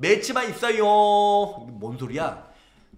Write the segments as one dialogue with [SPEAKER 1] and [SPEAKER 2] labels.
[SPEAKER 1] 매치만 있어요. 뭔 소리야?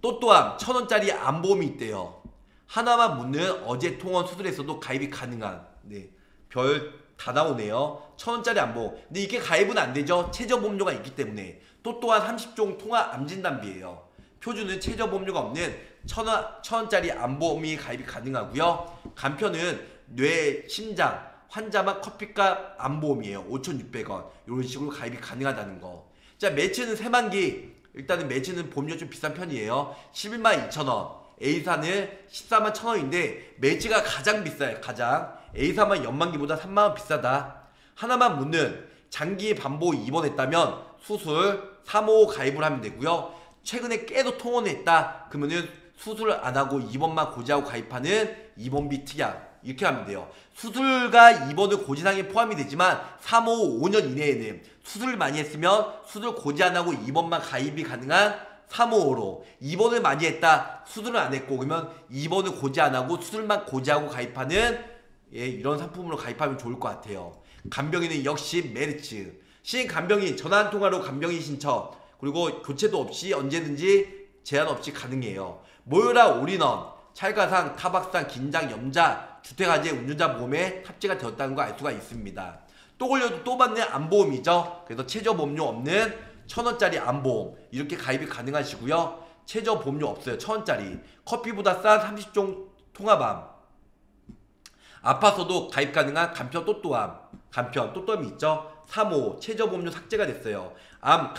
[SPEAKER 1] 또 또한 천 원짜리 안보험이 있대요. 하나만 묻는 어제 통원 수술에서도 가입이 가능한. 네. 별 다 나오네요. 천 원짜리 안보험. 근데 이게 가입은 안 되죠. 최저 보험료가 있기 때문에. 또 또한 30종 통화 암진단비예요. 표준은 최저 보험료가 없는 천 원, 천 원짜리 안보험이 가입이 가능하고요. 간편은 뇌, 심장, 환자만 커피값 안보험이에요. 5,600원. 이런 식으로 가입이 가능하다는 거. 자, 매치는 세만기. 일단은 매치는 보험료 좀 비싼 편이에요. 11만 2천원. A사는 14만 1천원인데 매치가 가장 비싸요. 가장. A사만 연만기보다 3만원 비싸다. 하나만 묻는 장기 반복 입원했다면 수술 3호 가입을 하면 되고요. 최근에 깨도 통원했다. 그러면은 수술을 안 하고 입원만 고지하고 가입하는 입원비 특약 이렇게 하면 돼요. 수술과 입원은 고지상에 포함이 되지만 3호 5년 이내에는 수술을 많이 했으면 수술 고지 안 하고 입원만 가입이 가능한 3호로 입원을 많이 했다 수술을 안 했고 그러면 입원을 고지 안 하고 수술만 고지하고 가입하는 예, 이런 상품으로 가입하면 좋을 것 같아요. 간병인은 역시 메리츠 신 간병인 전화 한 통화로 간병인 신청 그리고 교체도 없이 언제든지 제한 없이 가능해요. 모여라 올인원 찰과상, 타박상, 긴장, 염좌, 주택화재, 운전자 보험에 탑재가 되었다는 거 알 수가 있습니다. 또 걸려도 또 받는 암보험이죠. 그래서 최저 보험료 없는 천원짜리 암보험 이렇게 가입이 가능하시고요. 최저 보험료 없어요. 천원짜리 커피보다 싼 30종 통합암 아파서도 가입 가능한 간편 또또암 간편 또또암이 있죠. 3호 최저 보험료 삭제가 됐어요. 암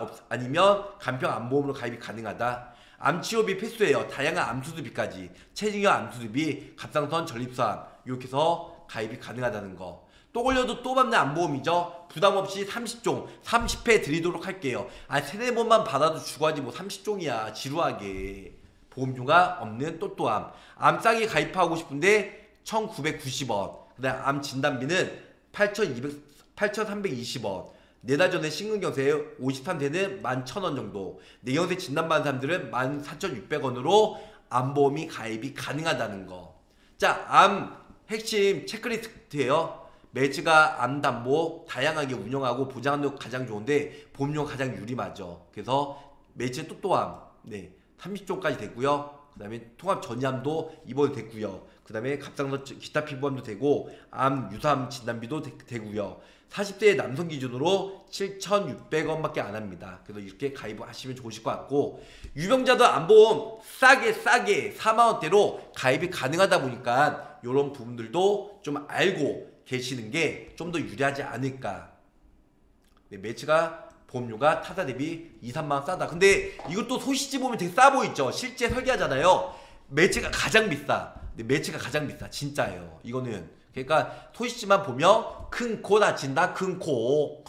[SPEAKER 1] 없, 아니면 간편 암보험으로 가입이 가능하다. 암치료비 필수예요. 다양한 암수술비까지 체증형 암수술비, 갑상선 전립선 이렇게 해서 가입이 가능하다는 거. 또 걸려도 또 받는 암보험이죠. 부담 없이 30종, 30회 드리도록 할게요. 아 세네 번만 받아도 주고하지 뭐 30종이야 지루하게. 보험료가 없는 또또암. 암 싸게 가입하고 싶은데 1,990원. 그다음 암 진단비는 8,200, 8,320원. 네 달 전에 심근경색 53대는 11,000원 정도. 뇌경색 진단받은 사람들은 14,600원으로 암보험이 가입이 가능하다는 거. 자, 암 핵심 체크리스트예요. 매즈가 암담보 다양하게 운영하고 보장하는 게 가장 좋은데 보험료가 가장 유리하죠. 그래서 매즈 또또암 네 30종까지 됐고요. 그 다음에 통합 전이암도 입원이 됐고요. 그 다음에 갑상선 기타 피부암도 되고 암 유사암 진단비도 되, 고요 40대 남성 기준으로 7,600원밖에 안 합니다. 그래서 이렇게 가입을 하시면 좋으실 것 같고 유병자도 안보험 싸게 싸게 4만 원대로 가입이 가능하다 보니까 이런 부분들도 좀 알고 계시는 게 좀 더 유리하지 않을까. 네, 메리츠가 보험료가 타사 대비 2, 3만 원 싸다. 근데 이것도 소시지 보면 되게 싸 보이죠. 실제 설계하잖아요. 메리츠가 가장 비싸. 네, 메리츠가 가장 비싸. 진짜예요. 이거는 그러니까 소시지만 보면 큰 코 다친다. 큰 코.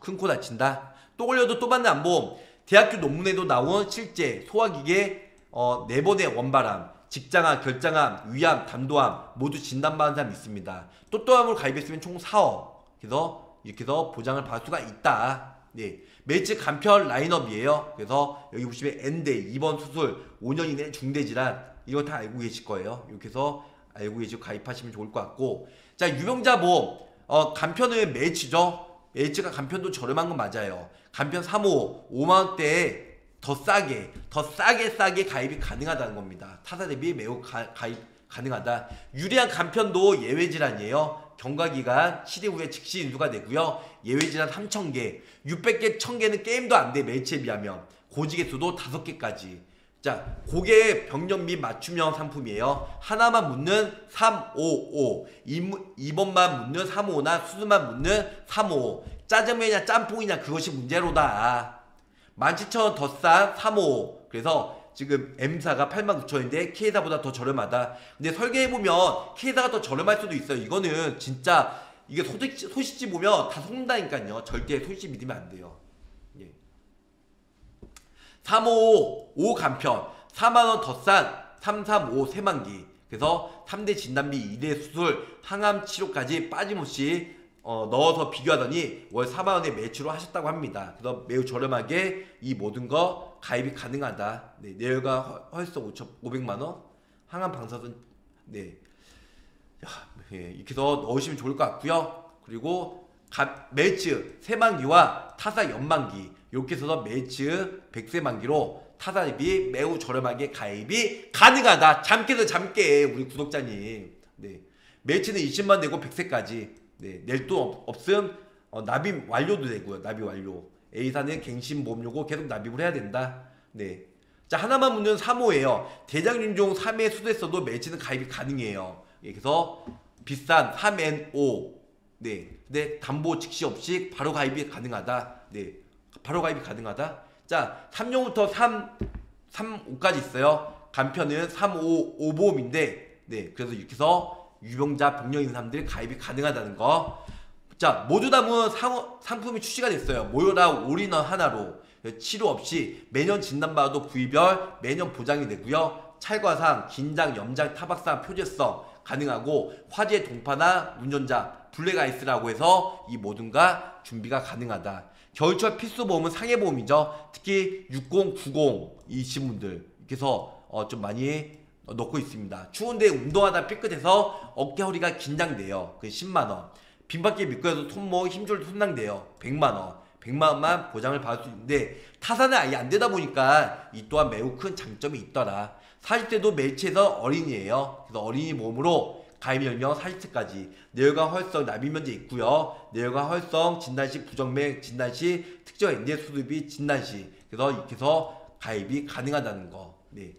[SPEAKER 1] 큰 코 다친다. 또 걸려도 또 받는 암보험. 대학교 논문에도 나온 실제 소화기계 어, 네 번의 원발암. 직장암, 결장암, 위암, 담도암 모두 진단받은 사람 있습니다. 또또암을 가입했으면 총 4억. 그래서 이렇게 해서 보장을 받을 수가 있다. 네. 매치 간편 라인업이에요. 그래서 여기 보시면 N대 2번 수술 5년 이내 중대질환 이거 다 알고 계실 거예요. 이렇게 해서 알고 계시고 가입하시면 좋을 것 같고 자 유병자 보험 어, 간편은 매치죠. 매치가 간편도 저렴한 건 맞아요. 간편 3호 5만원대에 더 싸게 더 싸게 싸게 가입이 가능하다는 겁니다. 타사 대비 매우 가, 가입 가능하다. 유리한 간편도 예외 질환이에요. 경과기간 치료 후에 즉시 인수가 되고요. 예외 질환 3,000개, 600개, 1,000개는 게임도 안 돼. 매치에 비하면. 고지개 수도 5개까지. 자, 고개 병력 및 맞춤형 상품이에요. 하나만 묻는 355. 2번만 묻는 355나 수수만 묻는 355. 짜장면이냐 짬뽕이냐 그것이 문제로다. 17,000원 더 싼 355. 그래서 지금 M사가 89,000원인데 K사보다 더 저렴하다. 근데 설계해보면 K사가 더 저렴할 수도 있어요. 이거는 진짜 이게 소식지, 소식지 보면 다 속는다니까요. 절대 소식지 믿으면 안 돼요. 예. 355 5 간편 4만원 더 싼 335 세만기 그래서 3대 진단비 2대 수술 항암 치료까지 빠짐없이 어, 넣어서 비교하더니 월 4만원에 매출을 하셨다고 합니다. 그래서 매우 저렴하게 이 모든 거 가입이 가능하다. 네, 내열과 혈성 500만 원, 항암 방사선, 네. 야, 예, 이렇게 해서 넣으시면 좋을 것 같고요. 그리고 가, 매츠, 세만기와 타사 연만기 이렇게 해서 매치 100세 만기로 타산입이 매우 저렴하게 가입이 가능하다. 잠깨도 잠깨 우리 구독자님. 네. 매치는 20만 내고 100세까지. 네. 낼 돈 없음 어, 납입 완료도 되고요. 납입 완료. A사는 갱신 보험료고 계속 납입을 해야 된다. 네. 자 하나만 묻는 3호예요. 대장윤종 3회 수도했어도 매치는 가입이 가능해요. 예, 그래서 비싼 3N5 네. 근데 담보 즉시 없이 바로 가입이 가능하다. 네. 바로 가입이 가능하다. 자, 3년부터 3 3 5까지 있어요. 간편은 3 5 5보험인데 네. 그래서 이렇게 해서 유병자 병력 있는 사람들이 가입이 가능하다는 거. 자, 모두 담은 상, 상품이 출시가 됐어요. 모여라 올인원 하나로 치료 없이 매년 진단받아도 부위별 매년 보장이 되고요. 찰과상, 긴장, 염좌, 타박상, 표재성 가능하고 화재 동파나 운전자 블랙아이스라고 해서 이 모든 게 준비가 가능하다. 겨울철 필수 보험은 상해 보험이죠. 특히 60, 90 이신 분들 그래서 어, 좀 많이 넣고 있습니다. 추운데 운동하다 삐끗해서 어깨 허리가 긴장돼요. 그 10만 원. 빈바퀴 미끄러서 손목 힘줄 손상돼요. 100만 원. 100만 원만 보장을 받을 수 있는데 타사는 아예 안 되다 보니까 이 또한 매우 큰 장점이 있더라. 40대도 매치에서 어린이에요. 그래서 어린이 몸으로 가입 연령 40세까지 뇌혈관 활성 납입 면제 있고요. 뇌혈관 활성 진단시 부정맥 진단시 특정 엔제 수습이 진단시 그래서 이렇게 해서 가입이 가능하다는 거. 네.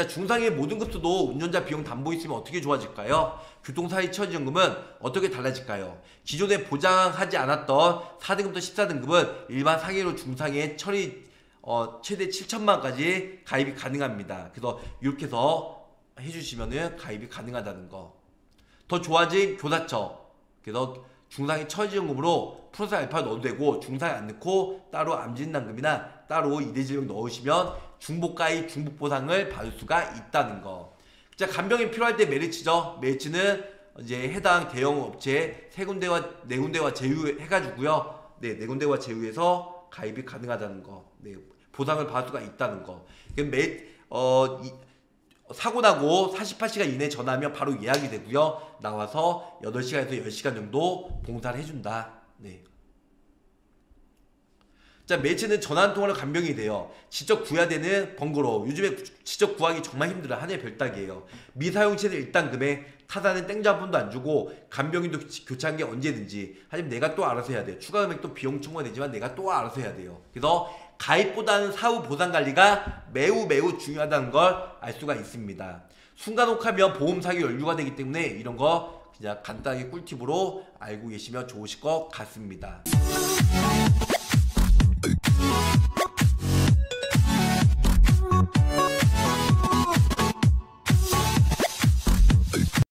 [SPEAKER 1] 자 중상의 모든 급수도 운전자 비용 담보 있으면 어떻게 좋아질까요? 교통사고 처리연금은 어떻게 달라질까요? 기존에 보장하지 않았던 4등급부터 14등급은 일반 상해로 중상해 처리 어, 최대 7천만까지 가입이 가능합니다. 그래서 이렇게 해서 해주시면은 가입이 가능하다는 거. 더 좋아진 교사처. 그래서 중상해 처리연금으로 플러스 알파 넣어도 되고 중상에 안 넣고 따로 암진단금이나 따로 이대질병 넣으시면 중복가입 중복 보상을 받을 수가 있다는 거. 자 간병이 필요할 때 메리츠죠. 메리츠는 이제 해당 대형 업체 세 군데와 네 군데와 제휴해가지고요. 네, 네 군데와 제휴해서 가입이 가능하다는 거. 네, 보상을 받을 수가 있다는 거. 매, 어, 이, 사고 나고 48시간 이내에 전화하면 바로 예약이 되고요. 나와서 8시간에서 10시간 정도 봉사를 해준다. 네. 자, 매체는 전화 한 통화로 간병이 돼요. 직접 구해야 되는 번거로워. 요즘에 직접 구하기 정말 힘들어. 한 해 별따기예요. 미사용시에는 일단 금액, 타사는 땡자 한 번도 안 주고 간병인도 교체한 게 언제든지. 하지만 내가 또 알아서 해야 돼요. 추가 금액도 비용 청구가 되지만 내가 또 알아서 해야 돼요. 그래서 가입보다는 사후 보상 관리가 매우 매우 중요하다는 걸 알 수가 있습니다. 순간 혹하면 보험 사기 연루가 되기 때문에 이런 거 그냥 간단하게 꿀팁으로 알고 계시면 좋으실 것 같습니다.